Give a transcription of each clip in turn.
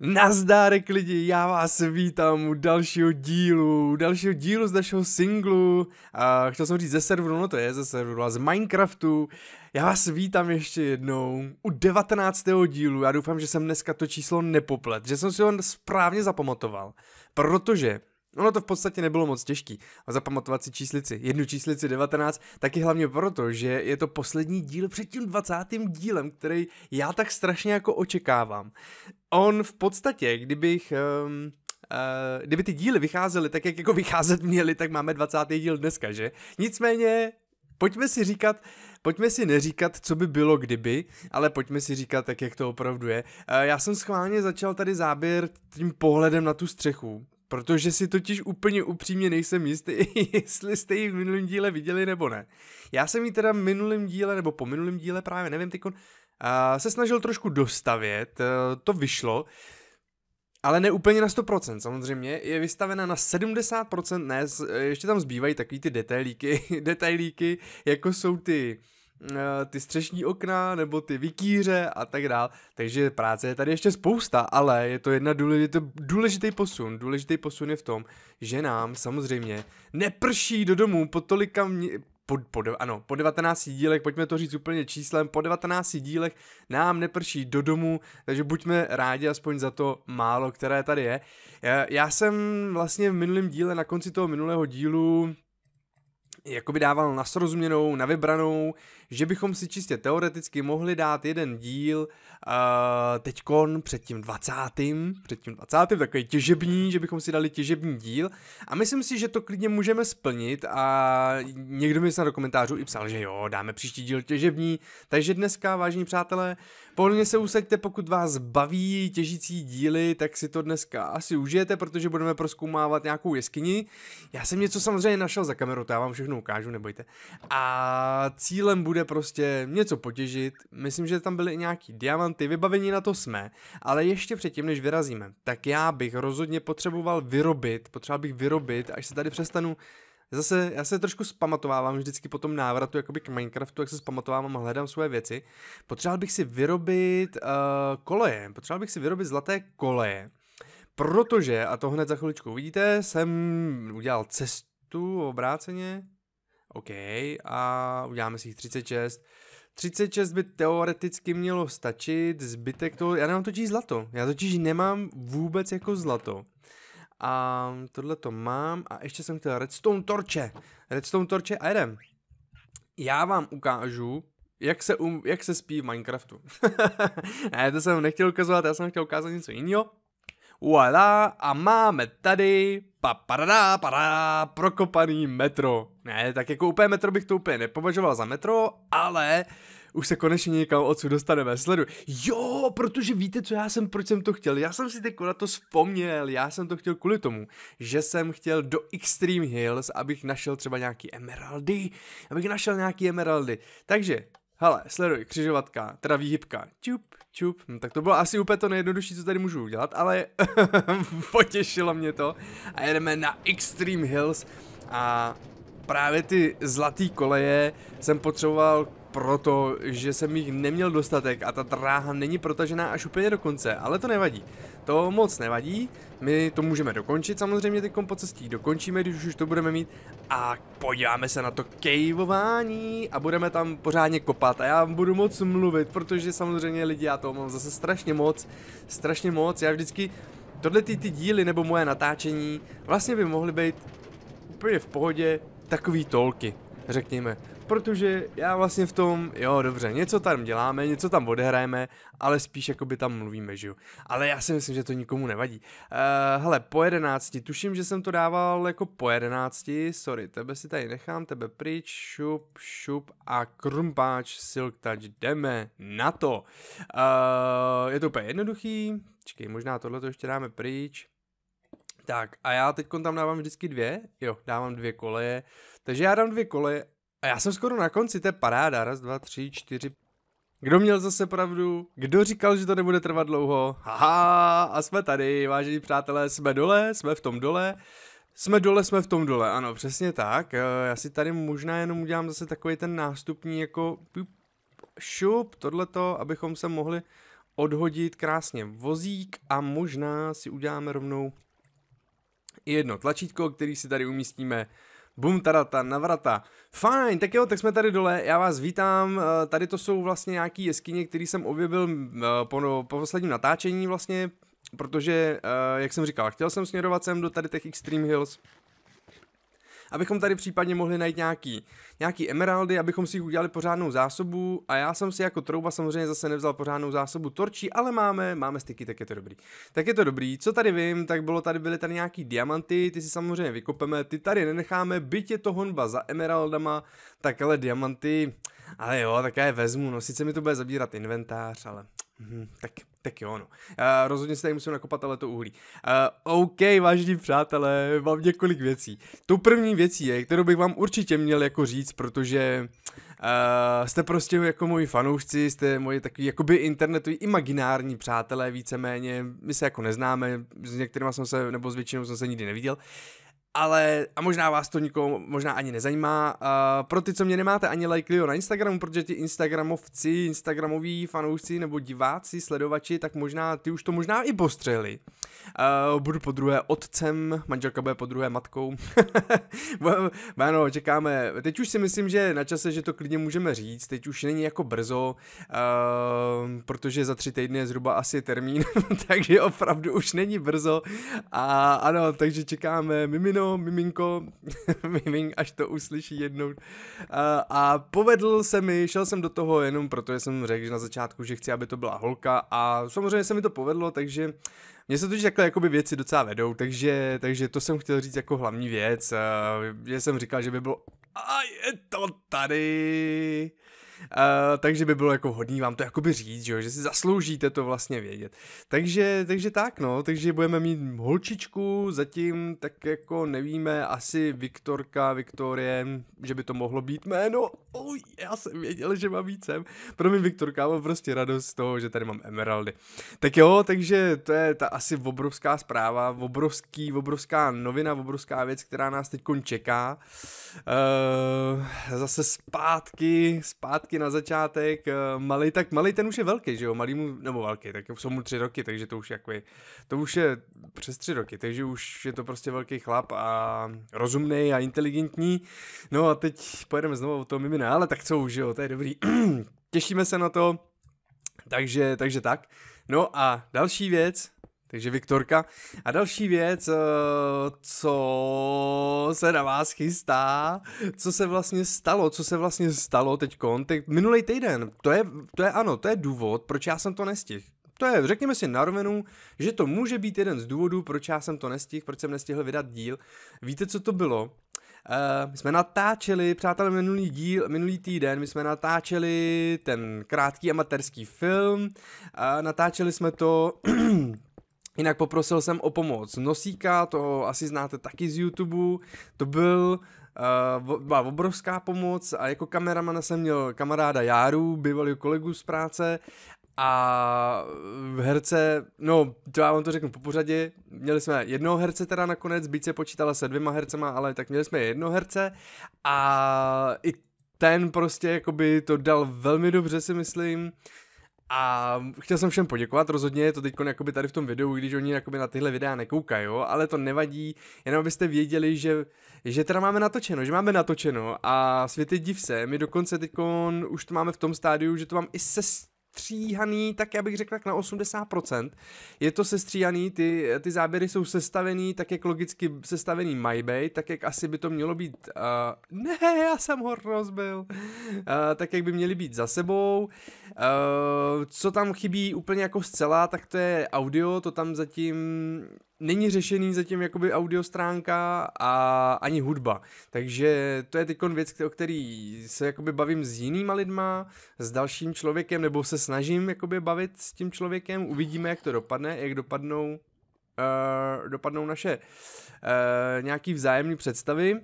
Nazdárek lidi, já vás vítám u dalšího dílu, u dalšího dílu z našeho singlu, a chtěl jsem říct ze serveru, no to je ze serveru, a z Minecraftu. Já vás vítám ještě jednou u 19. dílu, já doufám, že jsem dneska to číslo nepoplet, že jsem si ho správně zapamatoval, protože Ono to v podstatě nebylo moc těžký. A zapamatovat si číslici, jednu číslici 19, taky hlavně proto, že je to poslední díl před tím 20. dílem, který já tak strašně jako očekávám. On v podstatě, kdybych... Um, Uh, kdyby ty díly vycházely tak, jak jako vycházet měly, tak máme 20. díl dneska, že? Nicméně, pojďme si říkat, pojďme si neříkat, co by bylo kdyby, ale pojďme si říkat tak, jak to opravdu je. Uh, já jsem schválně začal tady záběr tím pohledem na tu střechu, Protože si totiž úplně upřímně nejsem jistý, jestli jste ji v minulém díle viděli nebo ne. Já jsem ji teda v minulém díle, nebo po minulém díle právě, nevím, tykon, se snažil trošku dostavět, uh, to vyšlo, ale ne úplně na 100%, samozřejmě, je vystavena na 70%, ne, ještě tam zbývají takový ty detailíky, detailíky, jako jsou ty ty střešní okna nebo ty vikíře a tak dál. Takže práce je tady ještě spousta, ale je to jedna důležitý, důležitý posun. Důležitý posun je v tom, že nám samozřejmě neprší do domu po tolika mě, po, po, ano, po 19 dílech, pojďme to říct úplně číslem, po 19 dílech nám neprší do domu, takže buďme rádi aspoň za to málo, které tady je. Já, já jsem vlastně v minulém díle, na konci toho minulého dílu, jakoby dával na srozuměnou, na vybranou, že bychom si čistě teoreticky mohli dát jeden díl uh, teďkon před tím 20. před tím 20. takový těžební, že bychom si dali těžební díl a myslím si, že to klidně můžeme splnit a někdo mi snad do komentářů i psal, že jo, dáme příští díl těžební, takže dneska, vážení přátelé, pohodlně se usaďte, pokud vás baví těžící díly, tak si to dneska asi užijete, protože budeme proskoumávat nějakou jeskyni. Já jsem něco samozřejmě našel za kamerou, to já vám všechno ukážu, nebojte. A cílem bude prostě něco potěžit, myslím, že tam byly i nějaký diamanty, vybavení na to jsme, ale ještě předtím, než vyrazíme, tak já bych rozhodně potřeboval vyrobit, potřeboval bych vyrobit, až se tady přestanu Zase, já se trošku spamatovávám vždycky po tom návratu jakoby k Minecraftu, jak se spamatovávám a hledám svoje věci. Potřeboval bych si vyrobit uh, koleje, potřeboval bych si vyrobit zlaté koleje, protože, a to hned za chviličku uvidíte, jsem udělal cestu obráceně, OK, a uděláme si jich 36. 36 by teoreticky mělo stačit, zbytek toho, já nemám totiž zlato, já totiž nemám vůbec jako zlato. A tohle to mám a ještě jsem chtěl redstone torče, redstone torče a jedem. Já vám ukážu, jak se, um, jak se spí v Minecraftu. ne, to jsem nechtěl ukazovat, já jsem chtěl ukázat něco jiného. Voilà, a máme tady papadá, padá, prokopaný metro. Ne, tak jako úplně metro bych to úplně nepovažoval za metro, ale už se konečně někam odsud dostaneme. Sledu. Jo, protože víte, co já jsem, proč jsem to chtěl? Já jsem si teď na to vzpomněl, já jsem to chtěl kvůli tomu, že jsem chtěl do Extreme Hills, abych našel třeba nějaký emeraldy, abych našel nějaký emeraldy. Takže, hele, sleduj, křižovatka, teda výhybka, čup, čup, hm, tak to bylo asi úplně to nejjednodušší, co tady můžu udělat, ale potěšilo mě to. A jedeme na Extreme Hills a právě ty zlatý koleje jsem potřeboval proto, že jsem jich neměl dostatek a ta dráha není protažená až úplně do konce, ale to nevadí. To moc nevadí, my to můžeme dokončit samozřejmě ty po cestí, dokončíme, když už to budeme mít. A podíváme se na to kejvování a budeme tam pořádně kopat. A já budu moc mluvit, protože samozřejmě lidi, já toho mám zase strašně moc, strašně moc, já vždycky, tohle ty, ty díly nebo moje natáčení vlastně by mohly být úplně v pohodě takový tolky, řekněme protože já vlastně v tom, jo dobře, něco tam děláme, něco tam odehrajeme, ale spíš jako by tam mluvíme, že jo. Ale já si myslím, že to nikomu nevadí. Uh, hele, po jedenácti, tuším, že jsem to dával jako po jedenácti, sorry, tebe si tady nechám, tebe pryč, šup, šup a krumpáč, silk touch, jdeme na to. Uh, je to úplně jednoduchý, čekej, možná tohle to ještě dáme pryč. Tak a já teď tam dávám vždycky dvě, jo, dávám dvě koleje, takže já dám dvě koleje a já jsem skoro na konci, to je paráda. Raz, dva, tři, čtyři. Kdo měl zase pravdu? Kdo říkal, že to nebude trvat dlouho? Haha, a jsme tady, vážení přátelé, jsme dole, jsme v tom dole. Jsme dole, jsme v tom dole, ano, přesně tak. Eh, já si tady možná jenom udělám zase takový ten nástupní jako šup, tohleto, abychom se mohli odhodit krásně vozík a možná si uděláme rovnou jedno tlačítko, který si tady umístíme. Bum, tarata, navrata. Fajn, tak jo, tak jsme tady dole, já vás vítám, eh, tady to jsou vlastně nějaký jeskyně, který jsem objevil eh, po, no, po posledním natáčení vlastně, protože, eh, jak jsem říkal, chtěl jsem směrovat sem do tady těch Extreme Hills, abychom tady případně mohli najít nějaký, nějaký emeraldy, abychom si jich udělali pořádnou zásobu. A já jsem si jako trouba samozřejmě zase nevzal pořádnou zásobu torčí, ale máme, máme styky, tak je to dobrý. Tak je to dobrý, co tady vím, tak bylo tady, byly tady nějaký diamanty, ty si samozřejmě vykopeme, ty tady nenecháme, byť je to honba za emeraldama, tak ale diamanty, ale jo, tak já je vezmu, no sice mi to bude zabírat inventář, ale hm, tak tak jo, no. Uh, rozhodně se tady musím nakopat ale to uhlí. Uh, OK, vážení přátelé, mám několik věcí. Tou první věcí je, kterou bych vám určitě měl jako říct, protože uh, jste prostě jako moji fanoušci, jste moji takový jakoby internetoví imaginární přátelé víceméně, my se jako neznáme, s některými jsem se, nebo s většinou jsem se nikdy neviděl, ale a možná vás to nikoho možná ani nezajímá. Uh, pro ty, co mě nemáte ani lajkli na Instagramu, protože ti Instagramovci, Instagramoví fanoušci nebo diváci, sledovači, tak možná ty už to možná i postřehli. Uh, budu po druhé otcem, manželka bude po druhé matkou. ano, čekáme. Teď už si myslím, že na čase, že to klidně můžeme říct. Teď už není jako brzo, uh, protože za tři týdny je zhruba asi termín, takže opravdu už není brzo. A ano, takže čekáme mimino miminko, mimink, až to uslyší jednou. A, a povedl se mi, šel jsem do toho jenom proto, že jsem řekl že na začátku, že chci, aby to byla holka a samozřejmě se mi to povedlo, takže mně se totiž takhle jakoby věci docela vedou, takže, takže to jsem chtěl říct jako hlavní věc, že jsem říkal, že by bylo a je to tady. Uh, takže by bylo jako hodný vám to jakoby říct, že, jo, že si zasloužíte to vlastně vědět. Takže, takže tak no, takže budeme mít holčičku, zatím tak jako nevíme, asi Viktorka, Viktorie, že by to mohlo být jméno. Oh, já jsem věděl, že mám víc sem. Pro mě Viktorka, mám prostě radost z toho, že tady mám emeraldy. Tak jo, takže to je ta asi obrovská zpráva, obrovský, obrovská novina, obrovská věc, která nás teď čeká. Uh, zase zpátky, zpátky zpátky na začátek, eh, malý, tak malý ten už je velký, že jo, malý mu, nebo velký, tak jsou mu tři roky, takže to už jako je, to už je přes tři roky, takže už je to prostě velký chlap a rozumný a inteligentní, no a teď pojedeme znovu o tom mimina, ale tak co už, jo, to je dobrý, těšíme se na to, takže, takže tak, no a další věc, takže Viktorka. A další věc, eh, co se na vás chystá, co se vlastně stalo, co se vlastně stalo teď teď minulý týden, to je, to je ano, to je důvod, proč já jsem to nestihl. To je, řekněme si na rovinu, že to může být jeden z důvodů, proč já jsem to nestihl, proč jsem nestihl vydat díl. Víte, co to bylo? Uh, my jsme natáčeli, přátelé, minulý díl, minulý týden, my jsme natáčeli ten krátký amatérský film, uh, natáčeli jsme to Jinak poprosil jsem o pomoc Nosíka, to asi znáte taky z YouTube, to byl Uh, byla obrovská pomoc a jako kameramana jsem měl kamaráda Járu, bývalý kolegu z práce a herce, no to já vám to řeknu po pořadě, měli jsme jednoho herce teda nakonec, byť se počítala se dvěma hercema, ale tak měli jsme jedno herce a i ten prostě jakoby to dal velmi dobře si myslím, a chtěl jsem všem poděkovat, rozhodně to teď jakoby tady v tom videu, když oni jakoby na tyhle videa nekoukají, ale to nevadí, jenom abyste věděli, že, že teda máme natočeno, že máme natočeno a světy div se, my dokonce teď už to máme v tom stádiu, že to mám i se sestříhaný, tak já bych řekl tak na 80%. Je to sestříhaný, ty, ty záběry jsou sestavený tak, jak logicky sestavený MyBay, tak jak asi by to mělo být, uh, ne, já jsem ho rozbil, uh, tak jak by měly být za sebou. Uh, co tam chybí úplně jako zcela, tak to je audio, to tam zatím není řešený zatím jakoby audio stránka a ani hudba. Takže to je teď věc, o který se jakoby bavím s jinýma lidma, s dalším člověkem, nebo se snažím jakoby bavit s tím člověkem. Uvidíme, jak to dopadne, jak dopadnou, uh, dopadnou naše uh, nějaký vzájemné představy.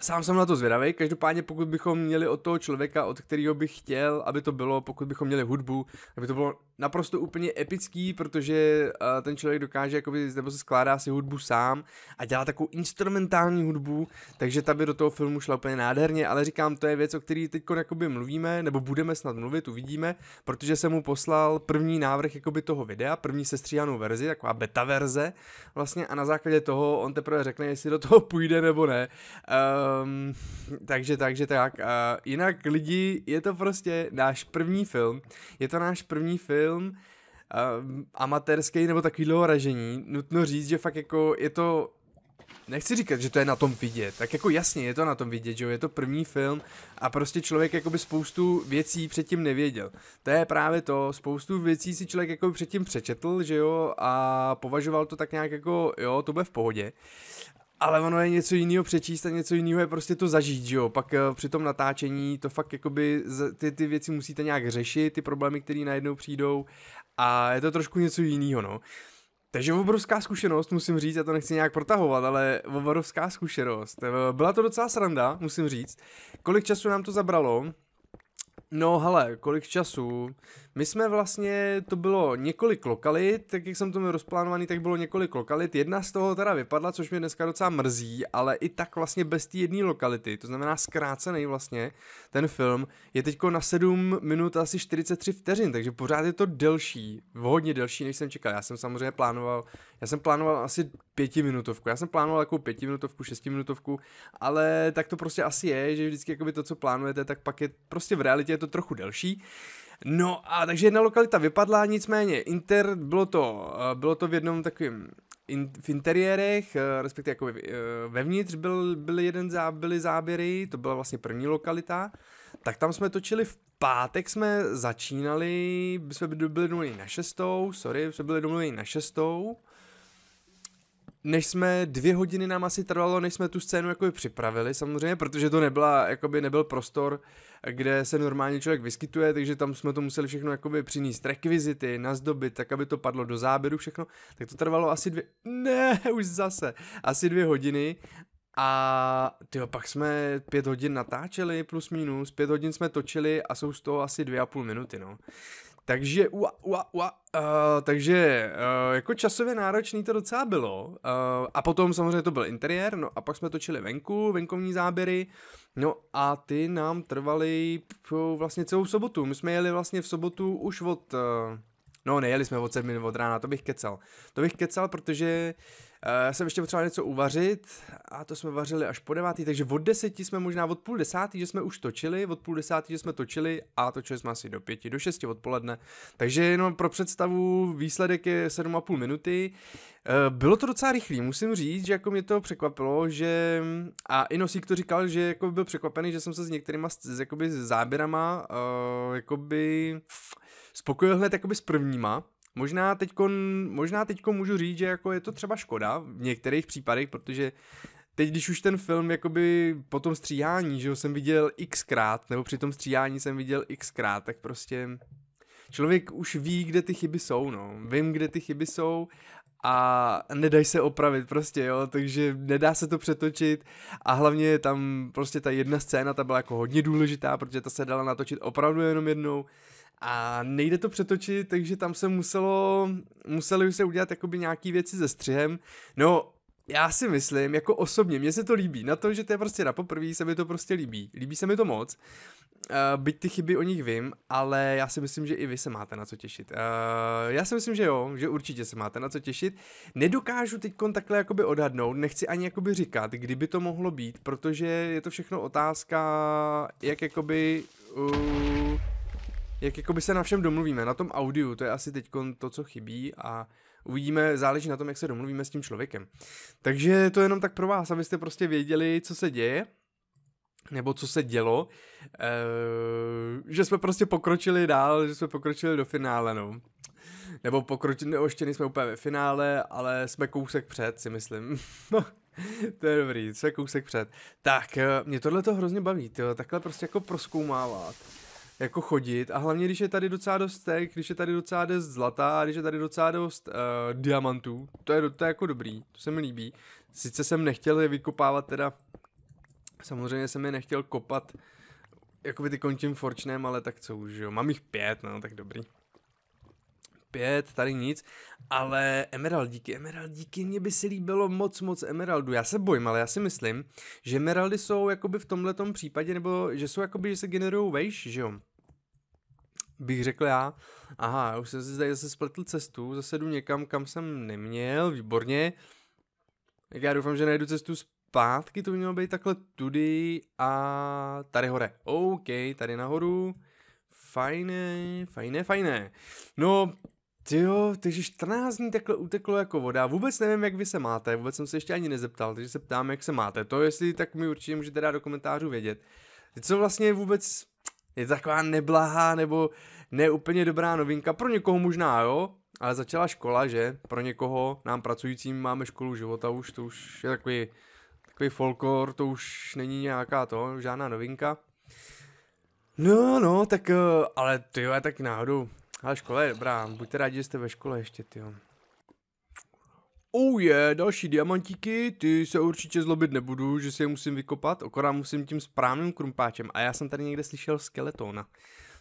Sám jsem na to zvědavý, každopádně pokud bychom měli od toho člověka, od kterého bych chtěl, aby to bylo, pokud bychom měli hudbu, aby to bylo naprosto úplně epický, protože uh, ten člověk dokáže, jakoby, nebo se skládá si hudbu sám a dělá takovou instrumentální hudbu, takže ta by do toho filmu šla úplně nádherně, ale říkám, to je věc, o který teď jakoby mluvíme, nebo budeme snad mluvit, uvidíme, protože jsem mu poslal první návrh jakoby toho videa, první sestříhanou verzi, taková beta verze vlastně a na základě toho on teprve řekne, jestli do toho půjde nebo ne. Um, takže, takže tak. Uh, jinak lidi, je to prostě náš první film, je to náš první film, uh, amatérský nebo takovýhle ražení. Nutno říct, že fakt jako je to nechci říkat, že to je na tom vidět, tak jako jasně je to na tom vidět, že jo, je to první film a prostě člověk jakoby spoustu věcí předtím nevěděl. To je právě to, spoustu věcí si člověk jako předtím přečetl, že jo, a považoval to tak nějak jako, jo, to bude v pohodě. Ale ono je něco jiného přečíst a něco jiného je prostě to zažít, že jo. Pak uh, při tom natáčení to fakt jakoby ty, ty věci musíte nějak řešit, ty problémy, které najednou přijdou a je to trošku něco jiného, no. Takže obrovská zkušenost, musím říct, já to nechci nějak protahovat, ale obrovská zkušenost. Eh, byla to docela sranda, musím říct. Kolik času nám to zabralo? No hele, kolik času? My jsme vlastně, to bylo několik lokalit, tak jak jsem to měl rozplánovaný, tak bylo několik lokalit. Jedna z toho teda vypadla, což mě dneska docela mrzí, ale i tak vlastně bez té jedné lokality, to znamená zkrácený vlastně, ten film je teďko na 7 minut asi 43 vteřin, takže pořád je to delší, hodně delší, než jsem čekal. Já jsem samozřejmě plánoval, já jsem plánoval asi pětiminutovku, já jsem plánoval jako pětiminutovku, šestiminutovku, ale tak to prostě asi je, že vždycky to, co plánujete, tak pak je prostě v realitě je to trochu delší. No a takže jedna lokalita vypadla, nicméně Inter, bylo to, eh, bylo to v jednom takovém in, v interiérech, eh, respektive jako eh, vevnitř byl, byly, jeden zá, byly záběry, to byla vlastně první lokalita, tak tam jsme točili v pátek jsme začínali, jsme byli domluveni na šestou, sorry, jsme byli domluveni na šestou, než jsme dvě hodiny nám asi trvalo, než jsme tu scénu jakoby připravili samozřejmě, protože to nebyla, jakoby nebyl prostor, kde se normálně člověk vyskytuje, takže tam jsme to museli všechno jakoby přinést rekvizity, nazdobit, tak aby to padlo do záběru všechno, tak to trvalo asi dvě, ne, už zase, asi dvě hodiny a tyjo, pak jsme pět hodin natáčeli plus minus, pět hodin jsme točili a jsou z toho asi dvě a půl minuty, no. Takže, ua, ua, ua, uh, takže uh, jako časově náročný to docela bylo. Uh, a potom samozřejmě to byl interiér, no a pak jsme točili venku, venkovní záběry, no a ty nám trvaly vlastně celou sobotu. My jsme jeli vlastně v sobotu už od, uh, no nejeli jsme od sedmi od rána, to bych kecal. To bych kecal, protože uh, já jsem ještě potřeboval něco uvařit a to jsme vařili až po devátý, takže od deseti jsme možná od půl desátý, že jsme už točili, od půl desátý, že jsme točili a točili jsme asi do pěti, do šesti odpoledne. Takže jenom pro představu výsledek je 7,5 minuty. Bylo to docela rychlý, musím říct, že jako mě to překvapilo, že a i Nosík to říkal, že jako byl překvapený, že jsem se s některýma s, jakoby záběrama uh, jakoby spokojil hned jakoby s prvníma, Možná teďko, možná teďko můžu říct, že jako je to třeba škoda v některých případech, protože teď, když už ten film jakoby po tom stříhání, že ho jsem viděl xkrát, nebo při tom stříhání jsem viděl xkrát, tak prostě člověk už ví, kde ty chyby jsou, no. Vím, kde ty chyby jsou a nedají se opravit prostě, jo, takže nedá se to přetočit a hlavně tam prostě ta jedna scéna, ta byla jako hodně důležitá, protože ta se dala natočit opravdu jenom jednou, a nejde to přetočit, takže tam se muselo, museli se udělat jakoby nějaký věci se střihem. No, já si myslím, jako osobně, mně se to líbí. Na to, že to je prostě na poprvé, se mi to prostě líbí. Líbí se mi to moc. Uh, byť ty chyby o nich vím, ale já si myslím, že i vy se máte na co těšit. Uh, já si myslím, že jo, že určitě se máte na co těšit. Nedokážu teď takhle jakoby odhadnout, nechci ani jakoby říkat, kdyby to mohlo být, protože je to všechno otázka, jak jakoby... Uh, jak jakoby se na všem domluvíme, na tom audiu, to je asi teď to, co chybí a uvidíme, záleží na tom, jak se domluvíme s tím člověkem. Takže to je jenom tak pro vás, abyste prostě věděli, co se děje, nebo co se dělo, e, že jsme prostě pokročili dál, že jsme pokročili do finále, no. Nebo pokročili, nebo ještě nejsme úplně ve finále, ale jsme kousek před, si myslím. to je dobrý, jsme kousek před. Tak, eh, mě tohle to hrozně baví, tyjo, takhle prostě jako proskoumávat jako chodit a hlavně, když je tady docela dost tek, když je tady docela dost zlata a když je tady docela dost uh, diamantů, to je, to je jako dobrý, to se mi líbí. Sice jsem nechtěl je vykopávat teda, samozřejmě jsem je nechtěl kopat jakoby ty končím forčnem, ale tak co už, jo, mám jich pět, no, tak dobrý. Opět, tady nic, ale emeraldíky, emeraldíky, mně by se líbilo moc, moc emeraldu. Já se bojím, ale já si myslím, že emeraldy jsou jakoby v tomhletom případě, nebo že jsou jakoby, že se generují vejš, že jo? Bych řekl já. Aha, už jsem si zde zase spletl cestu, zase jdu někam, kam jsem neměl, výborně. Tak já doufám, že najdu cestu zpátky, to by mělo být takhle tudy a tady hore. OK, tady nahoru. Fajné, fajné, fajné. No, jo, takže 14 dní takhle uteklo jako voda. Vůbec nevím, jak vy se máte, vůbec jsem se ještě ani nezeptal, takže se ptám, jak se máte. To jestli tak mi určitě můžete dát do komentářů vědět. Co vlastně vůbec je taková neblahá nebo neúplně dobrá novinka, pro někoho možná jo, ale začala škola, že? Pro někoho, nám pracujícím máme školu života už, to už je takový, takový folklor, to už není nějaká to, žádná novinka. No, no, tak, eh, ale ty jo, tak náhodou. Ale škola je dobrá, buďte rádi, že jste ve škole ještě, ty. Oh je, yeah, další diamantíky, ty se určitě zlobit nebudu, že si je musím vykopat, akorát musím tím správným krumpáčem. A já jsem tady někde slyšel skeletona.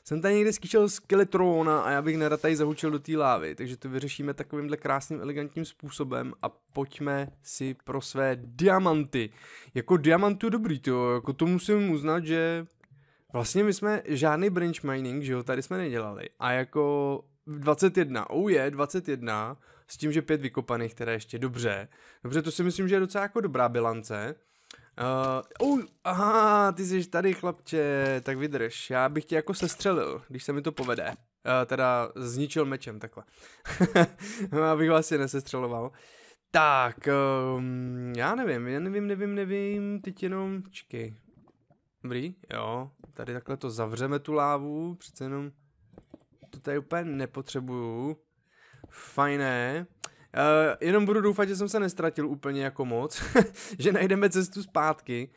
Jsem tady někde slyšel skeletrona a já bych nerad tady zahučil do té lávy, takže to vyřešíme takovýmhle krásným, elegantním způsobem a pojďme si pro své diamanty. Jako diamantu dobrý, to jako to musím uznat, že Vlastně my jsme žádný branch mining, že jo, tady jsme nedělali. A jako 21, oh je, 21, s tím, že pět vykopaných, které ještě dobře. Dobře, to si myslím, že je docela jako dobrá bilance. Uh, uh, aha, ty jsi tady, chlapče, tak vydrž. Já bych tě jako sestřelil, když se mi to povede. Uh, teda zničil mečem, takhle. Abych vlastně nesestřeloval. Tak, um, já nevím, já nevím, nevím, nevím, teď jenom, čekej. Dobrý, jo, tady takhle to zavřeme tu lávu, přece jenom to tady úplně nepotřebuju. Fajné. Uh, jenom budu doufat, že jsem se nestratil úplně jako moc, že najdeme cestu zpátky.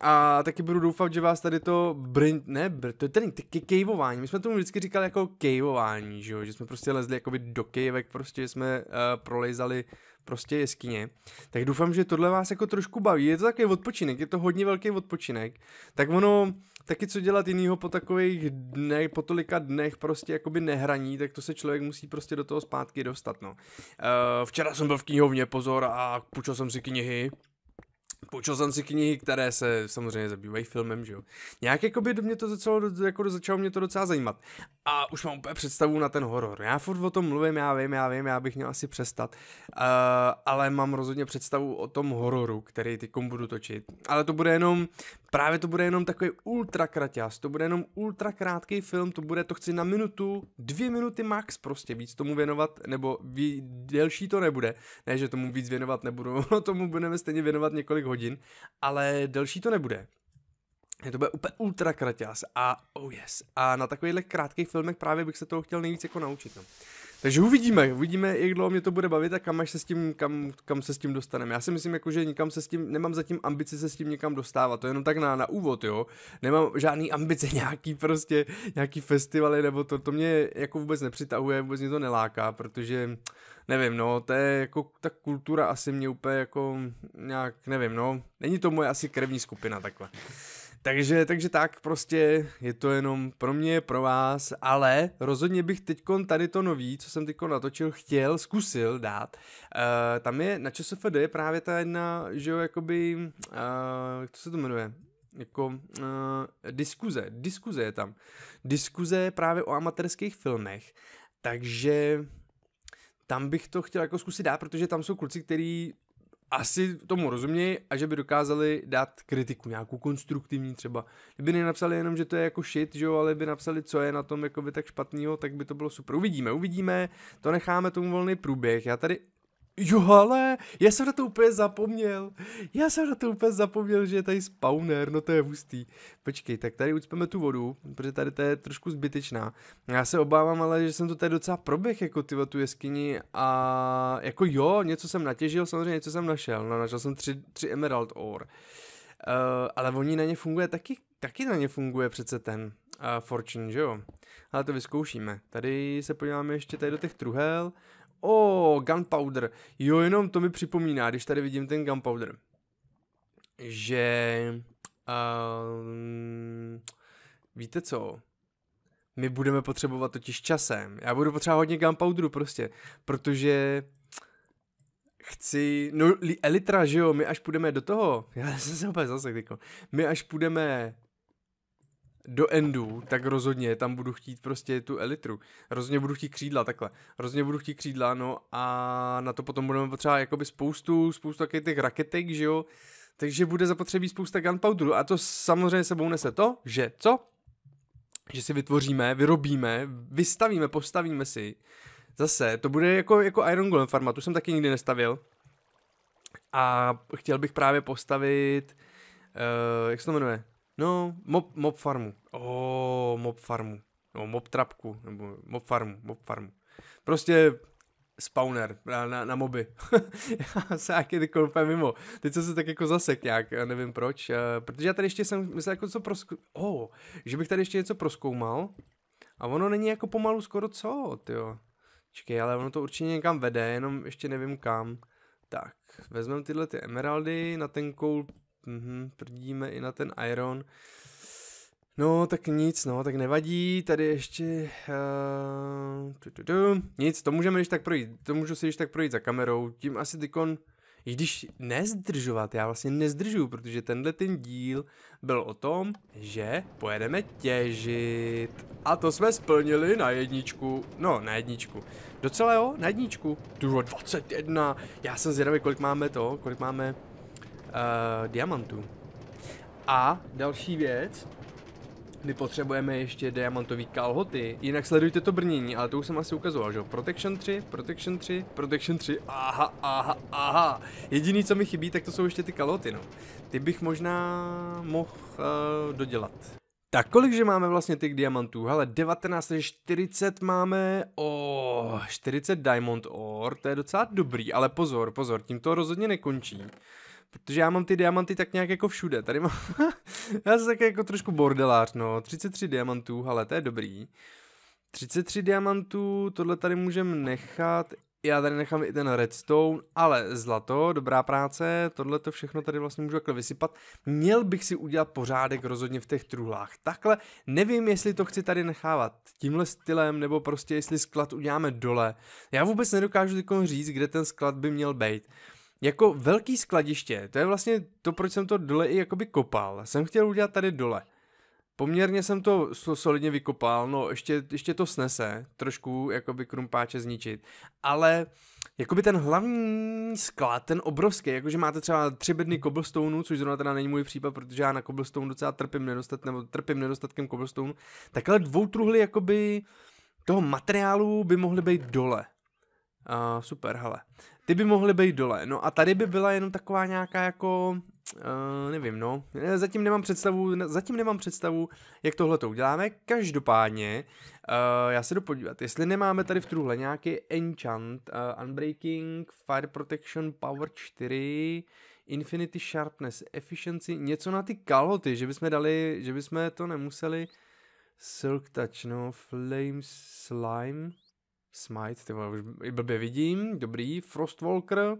A taky budu doufat, že vás tady to brin, ne, br, to je ten kejvování, my jsme tomu vždycky říkali jako kejvování, že jo, že jsme prostě lezli jakoby do kejvek, prostě jsme uh, prolejzali prostě jeskyně. Tak doufám, že tohle vás jako trošku baví. Je to takový odpočinek, je to hodně velký odpočinek. Tak ono, taky co dělat jinýho po takových dnech, po tolika dnech prostě jakoby nehraní, tak to se člověk musí prostě do toho zpátky dostat, no. Uh, včera jsem byl v knihovně, pozor, a půjčil jsem si knihy, Půjčil jsem si knihy, které se samozřejmě zabývají filmem, že jo. Nějak jako by mě to začalo, jako začalo mě to docela zajímat. A už mám úplně představu na ten horor. Já furt o tom mluvím, já vím, já vím, já bych měl asi přestat. Uh, ale mám rozhodně představu o tom hororu, který ty budu točit. Ale to bude jenom, právě to bude jenom takový ultra kraťas, to bude jenom ultra krátký film, to bude, to chci na minutu, dvě minuty max prostě víc tomu věnovat, nebo ví, delší to nebude. Ne, že tomu víc věnovat nebudu, tomu budeme stejně věnovat několik hodin, ale delší to nebude. To bude úplně ultra kraťas a oh yes. A na takovýchhle krátkých filmech právě bych se toho chtěl nejvíc jako naučit. No. Takže uvidíme, uvidíme, jak dlouho mě to bude bavit a kam až se s tím, kam, kam se s tím dostaneme. Já si myslím, jako, že nikam se s tím, nemám zatím ambici se s tím někam dostávat, to je jenom tak na, na úvod, jo. Nemám žádný ambice, nějaký prostě, nějaký festivaly, nebo to, to mě jako vůbec nepřitahuje, vůbec mě to neláká, protože nevím, no, to je jako ta kultura asi mě úplně jako nějak, nevím, no, není to moje asi krevní skupina takhle. Takže, takže tak, prostě je to jenom pro mě, pro vás, ale rozhodně bych teď tady to nový, co jsem teď natočil, chtěl, zkusil dát. Uh, tam je na ČSFD právě ta jedna, že jo, jakoby, uh, jak to se to jmenuje? Jako uh, diskuze, diskuze je tam. Diskuze právě o amatérských filmech, takže tam bych to chtěl jako zkusit dát, protože tam jsou kluci, kteří asi tomu rozumějí a že by dokázali dát kritiku, nějakou konstruktivní třeba. Kdyby nenapsali jenom, že to je jako shit, že jo, ale by napsali, co je na tom jako by tak špatného, tak by to bylo super. Uvidíme, uvidíme, to necháme tomu volný průběh. Já tady Jo, ale já jsem na to úplně zapomněl. Já jsem na to úplně zapomněl, že je tady spawner, no to je hustý. Počkej, tak tady ucpeme tu vodu, protože tady to je trošku zbytečná. Já se obávám ale, že jsem to tady docela proběh, jako ty tu jeskyni a jako jo, něco jsem natěžil, samozřejmě něco jsem našel, no našel jsem tři, tři emerald ore. Uh, ale oni na ně funguje taky, taky na ně funguje přece ten uh, fortune, že jo? Ale to vyzkoušíme. Tady se podíváme ještě tady do těch truhel. O, oh, gunpowder. Jo, jenom to mi připomíná, když tady vidím ten gunpowder. Že... Uh, víte co? my budeme potřebovat totiž časem. Já budu potřebovat hodně gunpowderu prostě, protože chci, no Elitra, že jo, my až půjdeme do toho, já jsem se úplně zase my až půjdeme do endu, tak rozhodně tam budu chtít prostě tu elitru. Rozhodně budu chtít křídla, takhle. Rozhodně budu chtít křídla, no a na to potom budeme potřebovat jakoby spoustu, spoustu takových těch raketek, že jo. Takže bude zapotřebí spousta gunpowderu a to samozřejmě sebou nese to, že co? Že si vytvoříme, vyrobíme, vystavíme, postavíme si. Zase, to bude jako, jako Iron Golem farma, tu jsem taky nikdy nestavil. A chtěl bych právě postavit, uh, jak se to jmenuje? No, mob, mob farmu. Oh, mob farmu. No, mob trapku, nebo mob farmu, mob farmu. Prostě spawner na, na, moby. já se jaký ty úplně mimo. Teď jsem se tak jako zasek nějak, já nevím proč. Uh, protože já tady ještě jsem myslel jako co proskou... Oh, že bych tady ještě něco proskoumal. A ono není jako pomalu skoro co, tyjo. Čekej, ale ono to určitě někam vede, jenom ještě nevím kam. Tak, vezmeme tyhle ty emeraldy, na ten koul Mhm, prdíme i na ten Iron. No, tak nic, no, tak nevadí, tady ještě, uh, tu, tu, tu. nic, to můžeme již tak projít, to můžu si již tak projít za kamerou, tím asi tykon, i když nezdržovat, já vlastně nezdržuju, protože tenhle ten díl byl o tom, že pojedeme těžit. A to jsme splnili na jedničku, no na jedničku, docela jo, na jedničku, tu 21, já jsem zvědavý, kolik máme to, kolik máme uh, diamantů. A další věc, my potřebujeme ještě diamantové kalhoty, jinak sledujte to brnění, ale to už jsem asi ukazoval, že Protection 3, Protection 3, Protection 3, aha, aha, aha. Jediný, co mi chybí, tak to jsou ještě ty kalhoty, no. Ty bych možná mohl uh, dodělat. Tak kolik, že máme vlastně těch diamantů? Hele, 19, 40 máme, o oh, 40 diamond ore, to je docela dobrý, ale pozor, pozor, tím to rozhodně nekončí. Protože já mám ty diamanty tak nějak jako všude. Tady mám, já jsem tak jako trošku bordelář, no. 33 diamantů, ale to je dobrý. 33 diamantů, tohle tady můžeme nechat. Já tady nechám i ten redstone, ale zlato, dobrá práce, tohle to všechno tady vlastně můžu takhle vysypat. Měl bych si udělat pořádek rozhodně v těch truhlách. Takhle nevím, jestli to chci tady nechávat tímhle stylem, nebo prostě jestli sklad uděláme dole. Já vůbec nedokážu říct, kde ten sklad by měl být jako velký skladiště, to je vlastně to, proč jsem to dole i jakoby kopal. Jsem chtěl udělat tady dole. Poměrně jsem to solidně vykopal, no ještě, ještě to snese, trošku jakoby krumpáče zničit, ale jakoby ten hlavní sklad, ten obrovský, jakože máte třeba tři bedny cobblestoneu, což zrovna teda není můj případ, protože já na cobblestone docela trpím, nedostat, nebo trpím nedostatkem cobblestoneu, takhle dvou truhly jakoby toho materiálu by mohly být dole. Uh, super, hele. Ty by mohly být dole. No a tady by byla jenom taková nějaká jako, uh, nevím, no. Zatím nemám představu, zatím nemám představu, jak tohle to uděláme. Každopádně, uh, já se jdu podívat, jestli nemáme tady v truhle nějaký enchant, uh, unbreaking, fire protection, power 4, infinity sharpness, efficiency, něco na ty kalhoty, že bychom dali, že bychom to nemuseli silk touch, no, flame slime, Smite, ty vole, už i blbě vidím, dobrý, Frostwalker,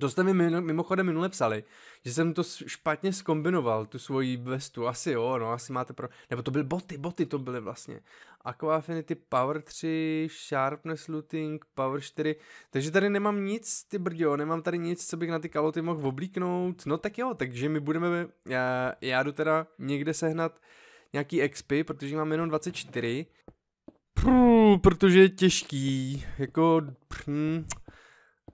to jste mi mimochodem minule psali, že jsem to špatně skombinoval, tu svoji vestu, asi jo, no, asi máte pro, nebo to byly boty, boty to byly vlastně. Aqua Affinity Power 3, Sharpness Looting, Power 4, takže tady nemám nic, ty brďo, nemám tady nic, co bych na ty kaloty mohl oblíknout, no tak jo, takže my budeme, já, já jdu teda někde sehnat nějaký XP, protože mám jenom 24, Puh, protože je těžký, jako hm,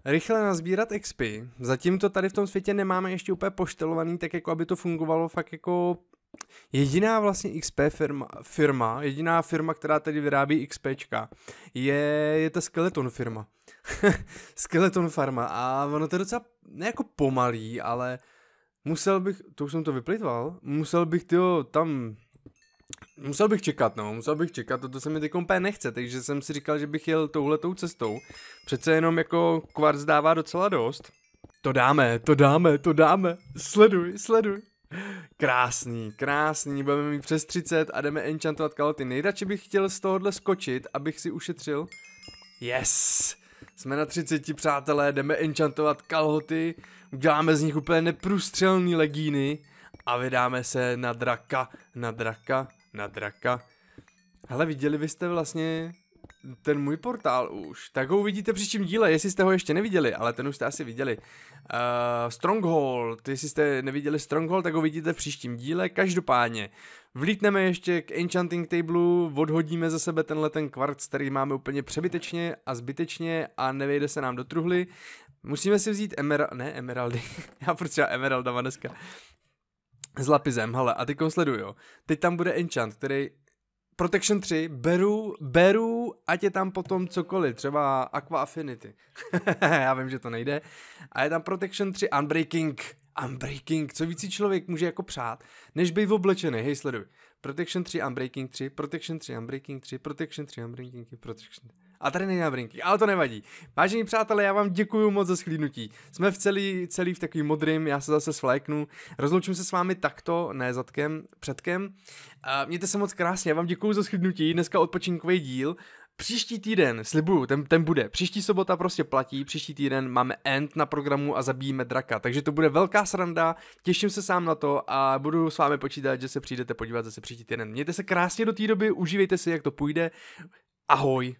rychle nazbírat XP. Zatím to tady v tom světě nemáme ještě úplně poštelovaný, tak jako aby to fungovalo fakt jako Jediná vlastně XP firma, firma jediná firma, která tady vyrábí XPčka, je, je ta Skeleton firma. Skeleton farma a ono to je docela ne jako pomalý, ale musel bych, to už jsem to vyplitval, musel bych tyjo, tam Musel bych čekat, no, musel bych čekat, to se mi teď úplně nechce, takže jsem si říkal, že bych jel touhletou cestou. Přece jenom jako kvarc dává docela dost. To dáme, to dáme, to dáme, sleduj, sleduj. Krásný, krásný, budeme mít přes 30 a jdeme enchantovat kaloty. Nejradši bych chtěl z tohohle skočit, abych si ušetřil. Yes! Jsme na 30, přátelé, jdeme enchantovat kalhoty, uděláme z nich úplně neprůstřelný legíny a vydáme se na draka, na draka, na draka. Hele, viděli vy jste vlastně ten můj portál už, tak ho uvidíte příštím díle, jestli jste ho ještě neviděli, ale ten už jste asi viděli. Uh, Stronghold, jestli jste neviděli Stronghold, tak ho vidíte v příštím díle, každopádně. Vlítneme ještě k Enchanting Tableu, odhodíme ze sebe tenhle ten kvarc, který máme úplně přebytečně a zbytečně a nevejde se nám do truhly. Musíme si vzít emerald, ne emeraldy, já proč já emeraldama dneska. S lapizem, hele, a ty sleduju. Teď tam bude enchant, který Protection 3 beru, beru, ať je tam potom cokoliv, třeba Aqua Affinity. Já vím, že to nejde. A je tam Protection 3 Unbreaking. Unbreaking, co víc člověk může jako přát, než být oblečený. Hej, sleduj. Protection 3, Unbreaking 3, Protection 3, Unbreaking 3, Protection 3, Unbreaking 3, Protection 3. A tady není Unbreaking, ale to nevadí. Vážení přátelé, já vám děkuji moc za schlídnutí. Jsme v celý, celý v takovým modrým, já se zase svléknu. Rozloučím se s vámi takto, ne zadkem, předkem. A mějte se moc krásně, já vám děkuji za schlídnutí. Dneska odpočinkový díl. Příští týden, slibuju, ten, ten bude. Příští sobota prostě platí, příští týden máme end na programu a zabijíme draka. Takže to bude velká sranda, těším se sám na to a budu s vámi počítat, že se přijdete podívat zase příští týden. Mějte se krásně do té doby, užívejte si, jak to půjde. Ahoj.